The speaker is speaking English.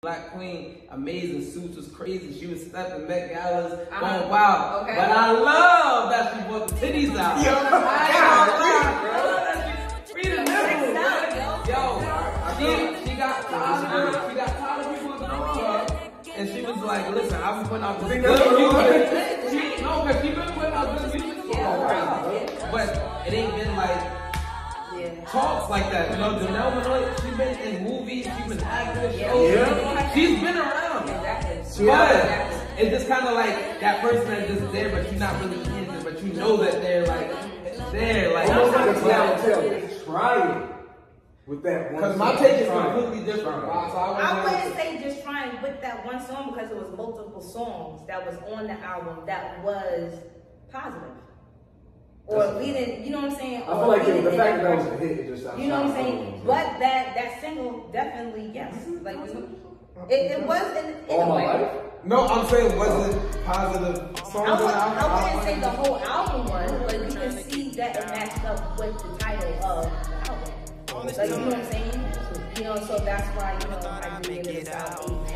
Black Queen, amazing suits was crazy. She was stepping Met Galas, Uh-huh. going wild. Okay. But I love that she brought the titties out. Yo, I ain't gonna lie, bro. That shit- Free the nipples, Sexed Yo, she, she got tired of she got tired of people ignoring her. And she was like, listen, I'm putting out good music. She, no, because she been putting out good music for a while. But it ain't been like talks like that. You know, Janelle Monáe, she's been in movies, she's been acting shows. Yeah. She's been around. Exactly. But Exactly. it's just kind of like that person that's just there, but you're not really in it, but you know that they're like there, like. Almost like a talent Taylor. Trying with that one. Because my take is Trying. completely different. Wow, so I I wouldn't hear- say just trying with that one song because it was multiple songs that was on the album that was positive. Or leading, you know what I'm saying? I Or feel like the, the fact that that was a hit, it just. You know what I'm saying? But that that single definitely yes. Mm-hmm. Like it, it was in, in All a my way. life. No, I'm saying was it positive songs? I, would, I wouldn't say the whole album was, but you can see that it matched up with the title of the album. Like you know what I'm saying? You know, so that's why you know I do it a solid